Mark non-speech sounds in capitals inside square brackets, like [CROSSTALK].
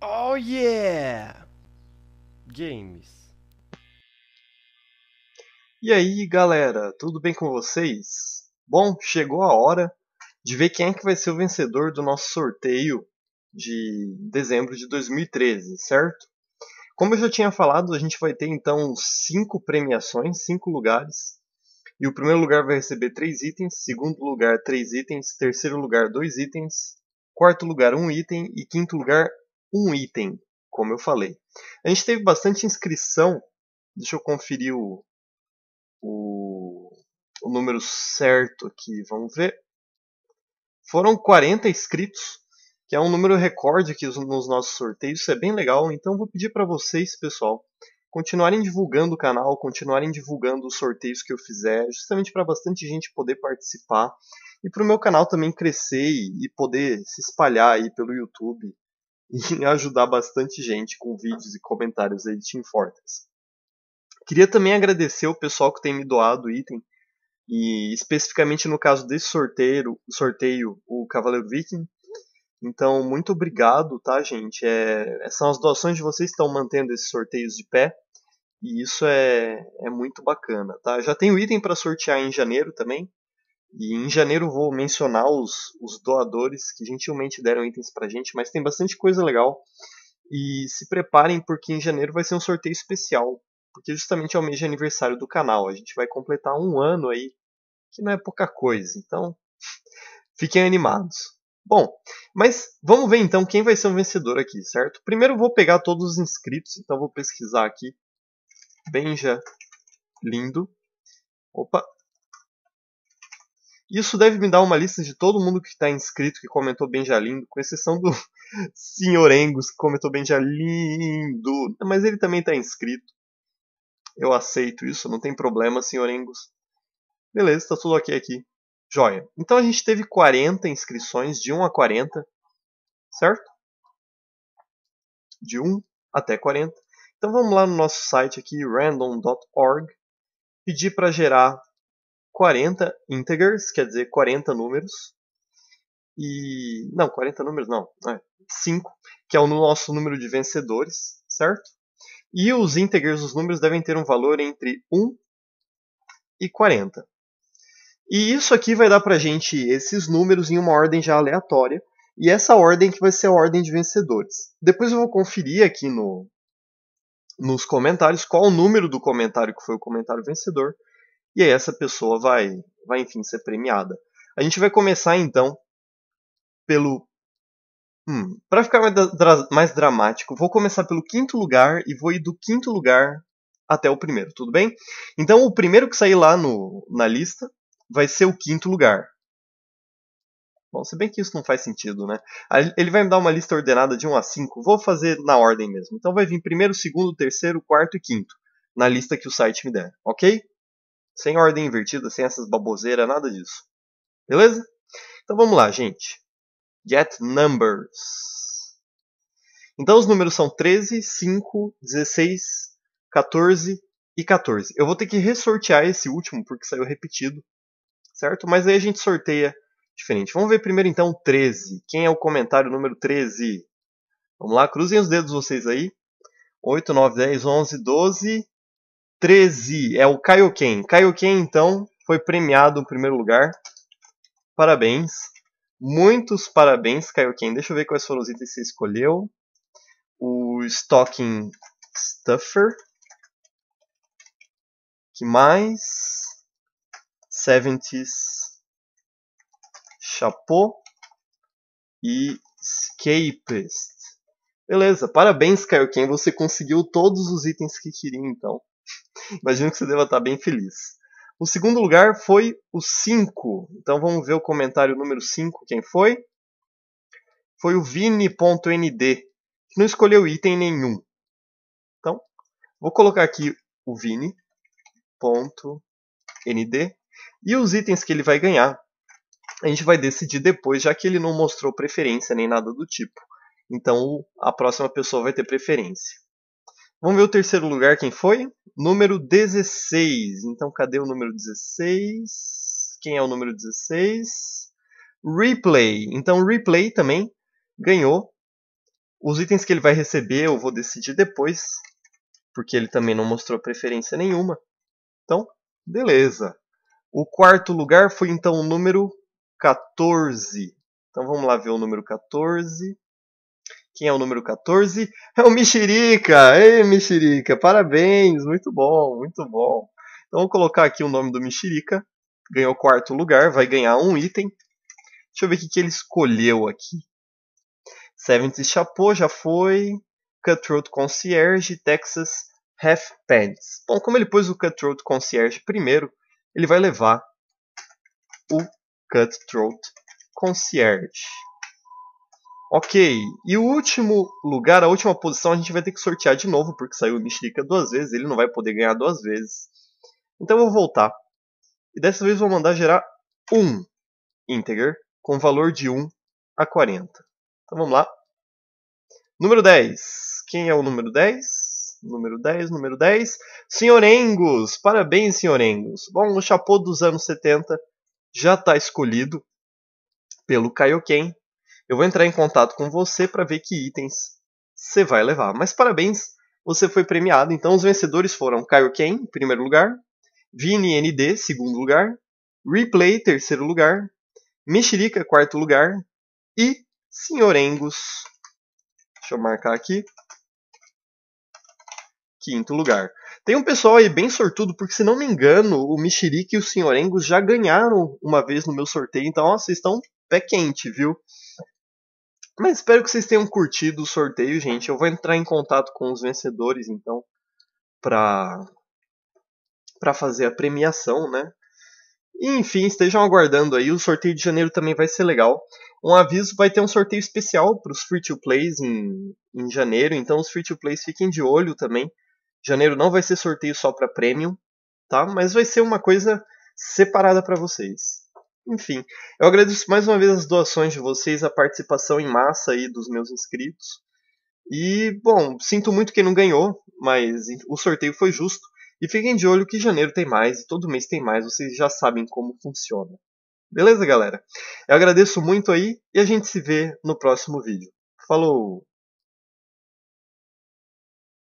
Oh yeah! Games. E aí, galera, tudo bem com vocês? Bom, chegou a hora de ver quem é que vai ser o vencedor do nosso sorteio de dezembro de 2013, certo? Como eu já tinha falado, a gente vai ter então cinco premiações, cinco lugares. E o primeiro lugar vai receber três itens, segundo lugar três itens, terceiro lugar dois itens, quarto lugar um item e quinto lugar um item, como eu falei. A gente teve bastante inscrição. Deixa eu conferir o, o, o número certo aqui. Vamos ver. Foram 40 inscritos, que é um número recorde aqui nos nossos sorteios. Isso é bem legal. Então vou pedir para vocês, pessoal, continuarem divulgando o canal, continuarem divulgando os sorteios que eu fizer, justamente para bastante gente poder participar e para o meu canal também crescer e poder se espalhar aí pelo YouTube e ajudar bastante gente com vídeos e comentários aí de Team Fortress. Queria também agradecer o pessoal que tem me doado item, e especificamente no caso desse sorteio, sorteio o Cavaleiro Viking. Então, muito obrigado, tá, gente? É, são as doações de vocês que estão mantendo esses sorteios de pé, e isso é, é muito bacana, tá? Já tenho item para sortear em janeiro também, e em janeiro vou mencionar os, os doadores que gentilmente deram itens pra gente, mas tem bastante coisa legal. E se preparem porque em janeiro vai ser um sorteio especial, porque justamente é o mês de aniversário do canal. A gente vai completar um ano aí, que não é pouca coisa. Então, [LAUGHS] fiquem animados. Bom, mas vamos ver então quem vai ser o vencedor aqui, certo? Primeiro vou pegar todos os inscritos, então vou pesquisar aqui. Benja Lindo. Opa, isso deve me dar uma lista de todo mundo que está inscrito, que comentou bem já lindo, com exceção do [LAUGHS] Sr. Engos, que comentou bem já lindo. Mas ele também está inscrito. Eu aceito isso, não tem problema, Sr. Engos. Beleza, está tudo ok aqui. Joia. Então a gente teve 40 inscrições, de 1 a 40, certo? De 1 até 40. Então vamos lá no nosso site aqui, random.org, pedir para gerar 40 integers, quer dizer 40 números. E. Não, 40 números não. É 5, que é o nosso número de vencedores, certo? E os integers, os números, devem ter um valor entre 1 e 40. E isso aqui vai dar pra gente esses números em uma ordem já aleatória. E essa ordem que vai ser a ordem de vencedores. Depois eu vou conferir aqui no, nos comentários qual o número do comentário que foi o comentário vencedor e aí essa pessoa vai, vai enfim ser premiada. A gente vai começar então pelo hum, para ficar mais, dra mais dramático, vou começar pelo quinto lugar e vou ir do quinto lugar até o primeiro, tudo bem? Então o primeiro que sair lá no, na lista vai ser o quinto lugar. Bom, se bem que isso não faz sentido, né? Ele vai me dar uma lista ordenada de 1 a 5. Vou fazer na ordem mesmo. Então vai vir primeiro, segundo, terceiro, quarto e quinto. Na lista que o site me der, ok? Sem ordem invertida, sem essas baboseiras, nada disso. Beleza? Então vamos lá, gente. Get numbers. Então os números são 13, 5, 16, 14 e 14. Eu vou ter que ressortear esse último porque saiu repetido, certo? Mas aí a gente sorteia diferente. Vamos ver primeiro então o 13. Quem é o comentário número 13? Vamos lá, cruzem os dedos vocês aí. 8, 9, 10, 11, 12, 13 é o Kaioken. Kaioken, então, foi premiado em primeiro lugar. Parabéns. Muitos parabéns, Kaioken. Deixa eu ver quais foram os itens que você escolheu. O Stocking Stuffer. que mais? 70s Chapeau e Escapist. Beleza, parabéns, Kaioken. Você conseguiu todos os itens que queria, então. Imagino que você deva estar bem feliz. O segundo lugar foi o 5. Então vamos ver o comentário número 5, quem foi? Foi o Vini.nd, que não escolheu item nenhum. Então, vou colocar aqui o Vini.nd e os itens que ele vai ganhar. A gente vai decidir depois, já que ele não mostrou preferência nem nada do tipo. Então a próxima pessoa vai ter preferência. Vamos ver o terceiro lugar, quem foi? Número 16. Então, cadê o número 16? Quem é o número 16? Replay. Então, Replay também ganhou Os itens que ele vai receber eu vou decidir depois, porque ele também não mostrou preferência nenhuma. Então, beleza. O quarto lugar foi então o número 14. Então vamos lá ver o número 14. Quem é o número 14? É o Mexerica! Ei, Mexerica, parabéns! Muito bom, muito bom. Então vou colocar aqui o nome do Mexerica. Ganhou quarto lugar, vai ganhar um item. Deixa eu ver o que, que ele escolheu aqui. Seventh Chapeau já foi. Cutthroat Concierge, Texas Half Pants. Bom, como ele pôs o Cutthroat Concierge primeiro, ele vai levar o Cutthroat Concierge. Ok, e o último lugar, a última posição, a gente vai ter que sortear de novo, porque saiu o Mishirika duas vezes, ele não vai poder ganhar duas vezes. Então eu vou voltar. E dessa vez vou mandar gerar um integer com valor de 1 a 40. Então vamos lá. Número 10. Quem é o número 10? Número 10, número 10. Senhorengos! Parabéns, senhorengos! Bom, o chapô dos anos 70 já está escolhido pelo Kaioken. Eu vou entrar em contato com você para ver que itens você vai levar. Mas parabéns, você foi premiado. Então os vencedores foram Caio Ken, primeiro lugar, Vini ND, segundo lugar, Replay, terceiro lugar, Mexerica, quarto lugar e Senhorengos, deixa eu marcar aqui, quinto lugar. Tem um pessoal aí bem sortudo, porque se não me engano, o Mexerica e o Senhorengos já ganharam uma vez no meu sorteio, então ó, vocês estão pé quente, viu? Mas espero que vocês tenham curtido o sorteio, gente. Eu vou entrar em contato com os vencedores, então, para para fazer a premiação, né? E, enfim, estejam aguardando aí. O sorteio de janeiro também vai ser legal. Um aviso: vai ter um sorteio especial para os free to plays em, em janeiro. Então, os free to plays fiquem de olho também. Janeiro não vai ser sorteio só para premium, tá? Mas vai ser uma coisa separada para vocês. Enfim, eu agradeço mais uma vez as doações de vocês, a participação em massa aí dos meus inscritos. E, bom, sinto muito quem não ganhou, mas o sorteio foi justo. E fiquem de olho que janeiro tem mais e todo mês tem mais, vocês já sabem como funciona. Beleza, galera? Eu agradeço muito aí e a gente se vê no próximo vídeo. Falou!